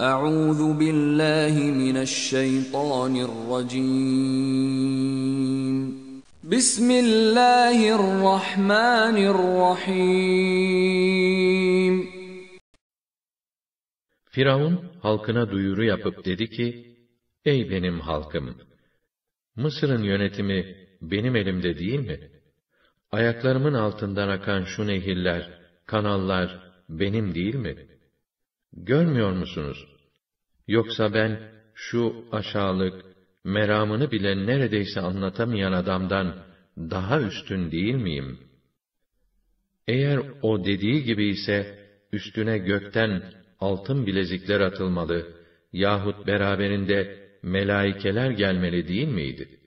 Euzu billahi mineşşeytanirracim. Bismillahirrahmanirrahim. Firavun halkına duyuru yapıp dedi ki: Ey benim halkım! Mısır'ın yönetimi benim elimde değil mi? Ayaklarımın altından akan şu nehirler, kanallar benim değil mi?' Görmüyor musunuz? Yoksa ben şu aşağılık, meramını bile neredeyse anlatamayan adamdan daha üstün değil miyim? Eğer o dediği gibi ise, üstüne gökten altın bilezikler atılmalı yahut beraberinde melaikeler gelmeli değil miydi?